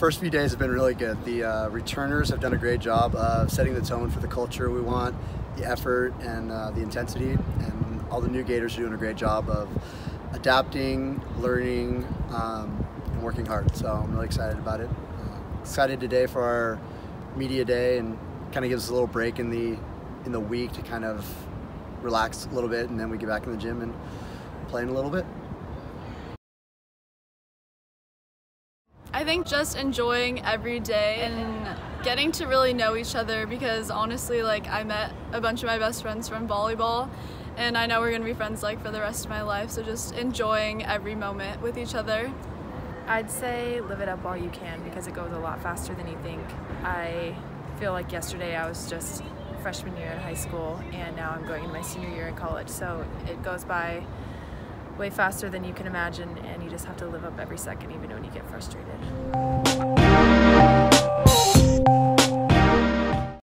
first few days have been really good. The uh, returners have done a great job of setting the tone for the culture we want, the effort and uh, the intensity, and all the new Gators are doing a great job of adapting, learning, um, and working hard. So I'm really excited about it. Uh, excited today for our media day and kind of gives us a little break in the in the week to kind of relax a little bit, and then we get back in the gym and playing a little bit. I think just enjoying every day and getting to really know each other because honestly like I met a bunch of my best friends from volleyball and I know we're to be friends like for the rest of my life so just enjoying every moment with each other. I'd say live it up while you can because it goes a lot faster than you think. I feel like yesterday I was just freshman year in high school and now I'm going into my senior year in college so it goes by way faster than you can imagine and you just have to live up every second even when you get frustrated.